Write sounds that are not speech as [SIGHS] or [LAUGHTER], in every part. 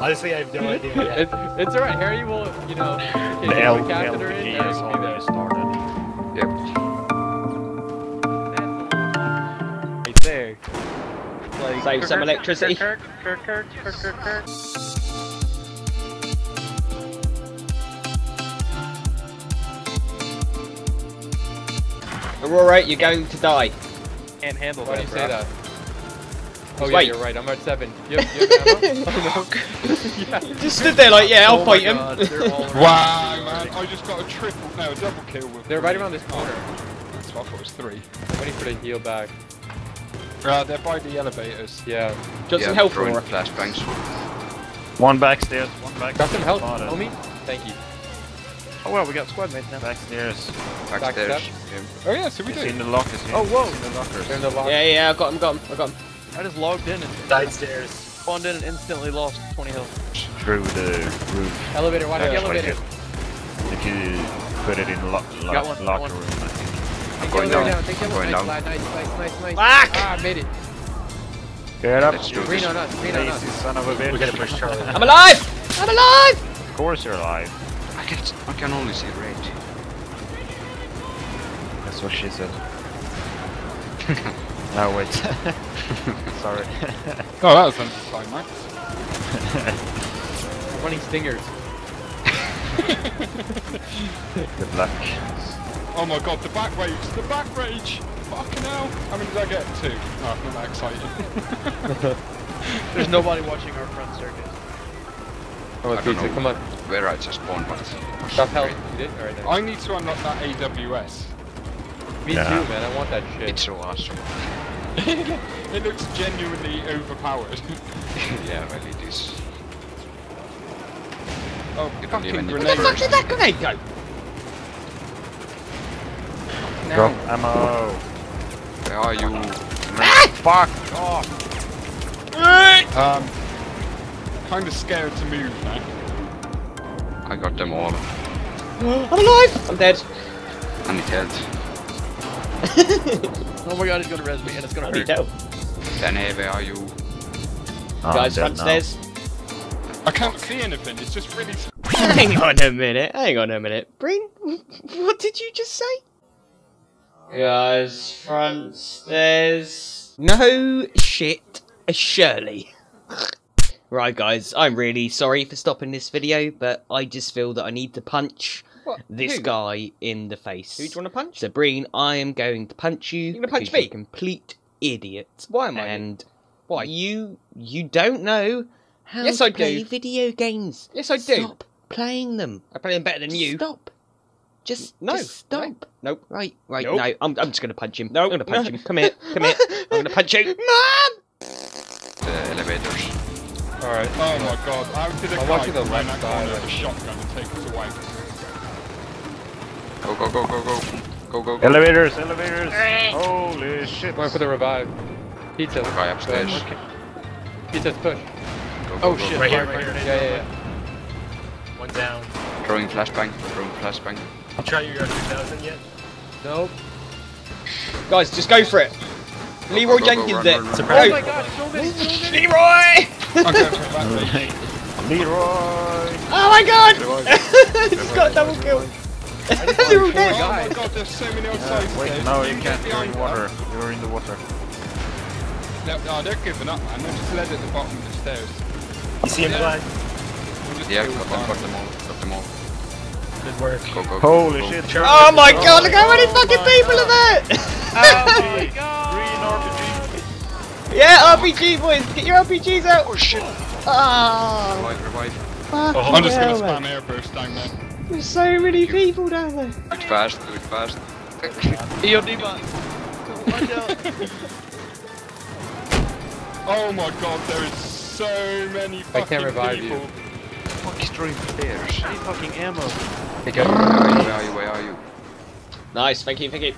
Honestly, I have no idea. yet. It, it's alright, Harry will, you know, The the L catheter in, LPG is will already started. Right there. Like, Save some electricity. Kirk, Kirk, Kirk, Kirk, Kirk, Kirk. We're alright, you're going to die. Can't handle Why do that, you bro. say that? Oh yeah, wait. you're right. I'm at seven. You have, you have oh no. [LAUGHS] yeah. Just stood there like, yeah, I'll Oh fight him. God, they're all [LAUGHS] around Wow, man. I just got a triple, no, a double kill with They're right around this corner. That's what I thought it was three. Waiting for the heal back. Uh, they're by the elevators. Yeah. Got some health for her. flashbangs. One backstairs, one back. Got some help, spotted. homie? Thank you. Oh well, we got squad mates now. Backstairs. Backstairs. Oh yeah, so we It's do. in the lockers. Oh whoa! In the lockers. They're in the locker. Yeah, yeah, I got him, got him, I got him. I just logged in and Side stairs. spawned in and instantly lost 20 health. Through the roof. Elevator, watch the Yeah, elevator. If you put it in the lo lo Got one, locker one. room, I think. Take going the elevator down. Take I'm going elevator. down. Nice, nice, nice, nice. Fuck! Ah, I made it. Get up, Let's Green on us, green on us. son of a bitch. We gotta push Charlie. I'm alive! I'm alive! Of course you're alive. I can, I can only see red. That's what she said. [LAUGHS] no, wait. [LAUGHS] Sorry. Oh, that was anticlimactic. We're [LAUGHS] running stingers. [LAUGHS] Good luck. Oh my god, the back rage, the back rage! Fucking hell! How many did I get? Two. Oh, I'm not that excited. There's nobody watching our front circuit. Oh, come on, I don't pizza, come on. Where I just spawned, but... Stop health. You did? Alright. I need to unlock that AWS. Me Yeah. too, man. I want that shit. It's so awesome. [LAUGHS] it looks genuinely overpowered. [LAUGHS] yeah, well it is. Oh, You don't fucking even need Where the grenade. fuck did that grenade go? Drop ammo. Where are you? Ah. Ah! Fuck ah. off. Um, kind of scared to move now. I got them all. [GASPS] I'm alive! I'm dead. I need health. Oh my god, he's gonna res me and it's gonna I need hurt. help. Then hey, where are you? Oh, Guys, I'm front dead stairs. I can't see anything, it's just really... Hang on a minute, hang on a minute. Breen, what did you just say? Guys, front stairs. No shit, Shirley. right, guys, I'm really sorry for stopping this video, but I just feel that I need to punch What? this Who? guy in the face. Who do you want to punch? So, Breen, I am going to punch you. You're gonna punch because you're me? a complete idiot. Why am I? And Why? you you don't know how Yes, to I play do. video games. Yes, I do. Stop playing them. I play them better than you. Stop. Just No, just stop. no, nope. Right, right. Nope. No, I'm, I'm just gonna punch him. Nope, I'm gonna punch no. him. Come here, come here. I'm gonna punch you. [LAUGHS] Mom! The elevators. Alright. Oh my god, how did a I'll guy watch the left side. shotgun and take us away? Go, go, go, go, go. Go, go, go. Elevators, elevators. Holy shit. Going for the revive. Pizza. The guy upstairs. Okay. Pizza's push. Go, go, Oh go, shit, Right here, right here. Yeah, yeah, yeah. One down. Throwing flashbang. Throwing flashbang. You try your 3000 yet? Nope. Guys, just go for it. Leroy go, go, Jenkins run, it. run, run. Oh my god, so many, so many. Leroy! [LAUGHS] I'm going for that rage. Leroy. Oh my god! Revive. [LAUGHS] He's got a double kill. They're all Oh my god, there's so many outside Uh, wait, no, Can you can't. get You're in behind water. You're in the water. No, no, they're giving up, man. They're just led at the bottom of the stairs. You see him Yeah. fly? We'll Yeah, kill got the them, got farm. them all. Got them all. Good work. Go, go, go. Holy go. shit. Oh my god, look how many fucking people are there! Oh my god! Green RPG. yeah, RPG boys, get your RPGs out! Oh shit. Ah, Revive, revive. fucking I'm just gonna man. spam airburst down there. There's so many people down there. Do [LAUGHS] it fast, do it fast. EOD bot. Watch. Oh my god, there is so many fucking can't revive you. people. Fuck is throwing stairs. I need fucking ammo. Take out. Where are you? Where are you? Where are you? Nice, thank you, thank you.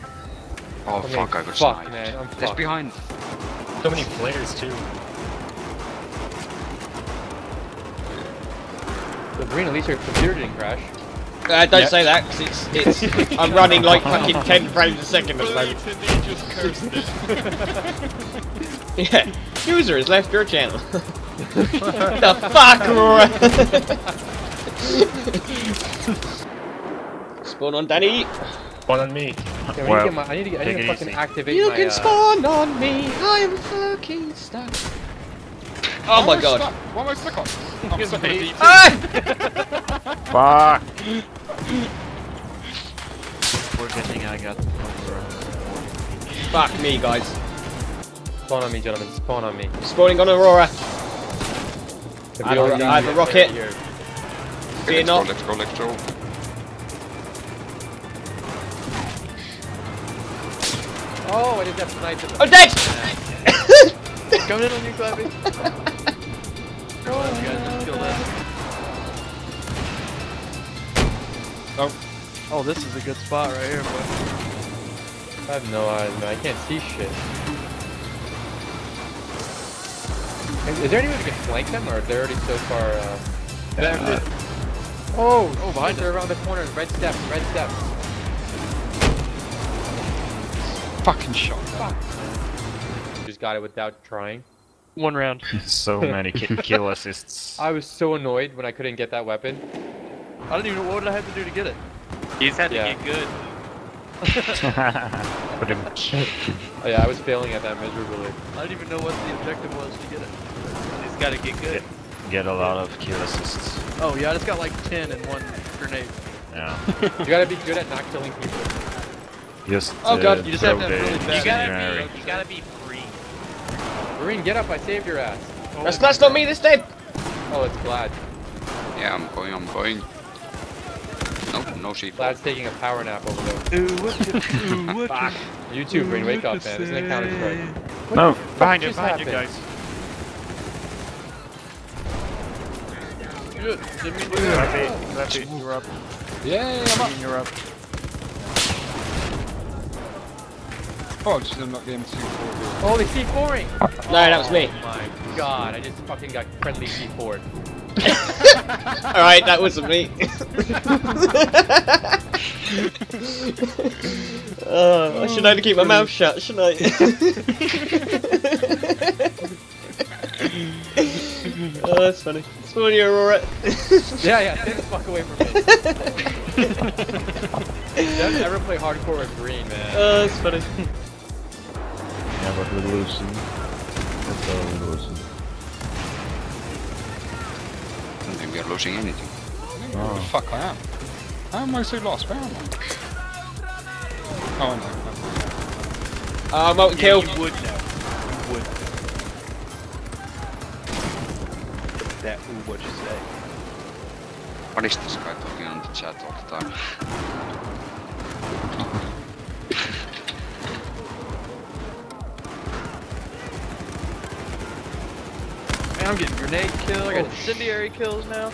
Oh Okay, fuck, I got fuck, sniped. man, I'm That's fucked. behind. So many flares too. The green, at least your computer didn't crash. Uh, don't Yep. say that, 'cause it's, it's, I'm running like fucking [LAUGHS] 10 frames a second at the moment. Blatantly just cursed. [LAUGHS] Yeah, user has left your channel. [LAUGHS] the fuck, Aurora? Spawn on Danny. Spawn on me. Okay, Well, I need to get my, I need to, get, I need to fucking easy. activate You my, can uh, spawn on me. I am fucking stuck. Oh my god. Why am I stuck on? I'm stuck on a DT. Fuck! We're getting I got Fuck me, guys. Spawn on me, gentlemen. Spawn on me. Spawning on Aurora. The I have a- I have a is rocket. here. Fear let's go, not. let's go, let's go. Oh, I just got sniped. in the- I'm dead! [LAUGHS] Coming in on you, Clappy. Come on, you guys just kill that. Oh, this is a good spot right here, boy. I have no eyes, man. I can't see shit. Is, is there any way we can flank them, or are they already so far? Uh... Oh, oh, behind They're around the corner. Red steps. Red steps. Fucking shot. Just got it without trying. One round. [LAUGHS] So many kill assists. I was so annoyed when I couldn't get that weapon. I don't even know what did I have to do to get it. He's had Yeah. to get good. [LAUGHS] Pretty much. Oh, yeah, I was failing at that miserably. I don't even know what the objective was to get it. He's got to get good. Get a lot of kill assists. Oh yeah, I just got like 10 in one grenade. Yeah. [LAUGHS] You gotta be good at not killing people. Just. Oh, God, uh, you just have to have the really bad- You gotta incendiary. be, you gotta be free. Marine, get up! I saved your ass. That's, that's not me, This dead. Oh, it's Glad. Yeah, I'm going, I'm going. No, no sheep. Glad's taking a power nap over there. Ooh, what you, ooh, what Fuck. You too, Marine. Wake up, man. This is an Counter Strike. No, behind you, just behind you happened? guys. Good. Didn't mean to do that. Clappy, Clappy, you're up. Yeah, I'm up. You're up. Oh, just I'm not getting too forward. Oh, they C4ing! No, that was me. Oh my god, I just fucking got friendly C4'd. [LAUGHS] Alright, that wasn't me. uh, I should only keep my mouth shut, shouldn't I? [LAUGHS] oh, that's funny. Spawn you, Aurora. Yeah, yeah, stay the fuck away from me. Don't ever play hardcore with Breen, man. Oh, that's funny. Yeah, but we're losing. That's all don't think we are losing anything. Where the fuck I am? How am I so lost? Where am I? Oh, no. Uh, molten kill. You would know. You would. That ooh, what you say? What is this guy talking on the chat all the time? [LAUGHS] I'm getting grenade kill. I got oh, incendiary kills now.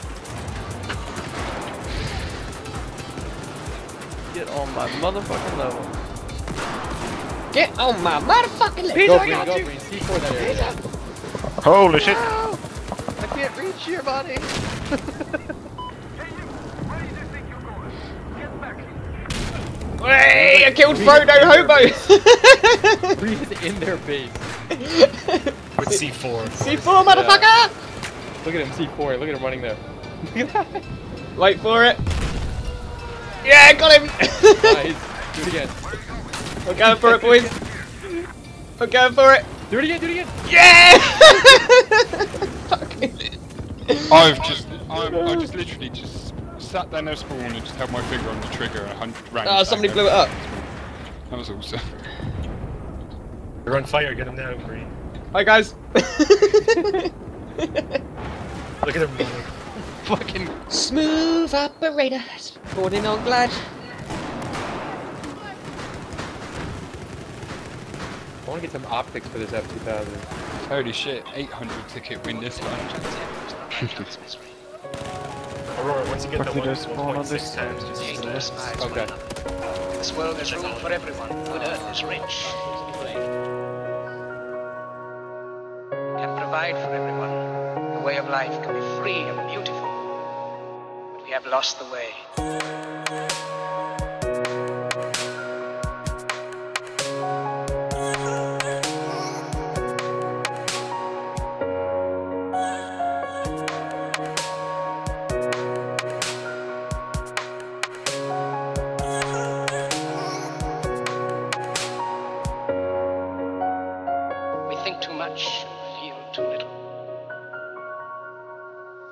Get on my motherfucking level. Get on my motherfucking leg. Go, Peter, I got go, you. green. C4 that area. Holy shit! I can't reach your body. [LAUGHS] Hey, I killed Frodo Hobo. Breen is in their base. [LAUGHS] With C4. C4, motherfucker. Look at him, C4. Look at him running there. [LAUGHS] Wait for it. Yeah, I got him. [LAUGHS] nice. Do it again. I'm going for it, boys. I'm going for it. Do it again, do it again. Yeah! [LAUGHS] Fucking. I've just, I'm, I just literally just sat down there no spawn and just held my finger on the trigger and a hundred rounds. Oh, ah, somebody blew it up. That was awesome. They're on fire, get them down, Breen. Hi, guys. [LAUGHS] Look at him running. Fucking. Smooth operator. Spawning on Glad. I want to get some optics for this F2000. Holy shit, 800 ticket win this one. Aurora, once you get What the did I one- spawn on 1.6 this times, just Okay. This world is room for everyone. Good Earth is rich. for everyone. The way of life can be free and beautiful, but we have lost the way. We think too much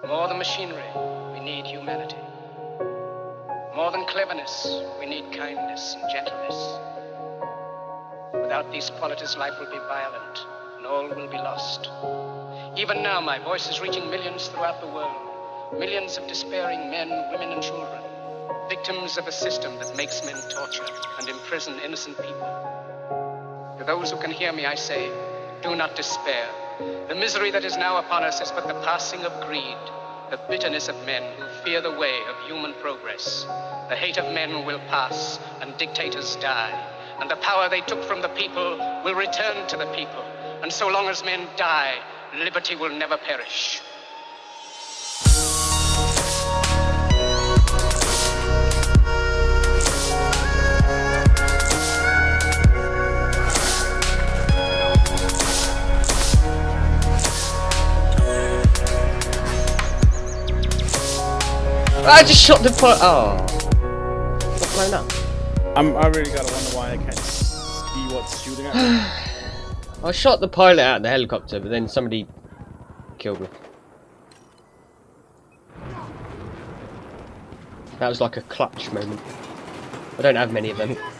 more than machinery, we need humanity. More than cleverness, we need kindness and gentleness. Without these qualities, life will be violent and all will be lost. Even now, my voice is reaching millions throughout the world. Millions of despairing men, women, and children. Victims of a system that makes men torture and imprison innocent people. To those who can hear me, I say, do not despair. The misery that is now upon us is but the passing of greed, the bitterness of men who fear the way of human progress. The hate of men will pass, and dictators die, and the power they took from the people will return to the people. And so long as men die, liberty will never perish. I just shot the pilot. Oh. Got blown up. I'm, I really gotta wonder why I can't see what's shooting at me. [SIGHS] I shot the pilot out of the helicopter, but then somebody killed me. That was like a clutch moment. I don't have many of them. [LAUGHS]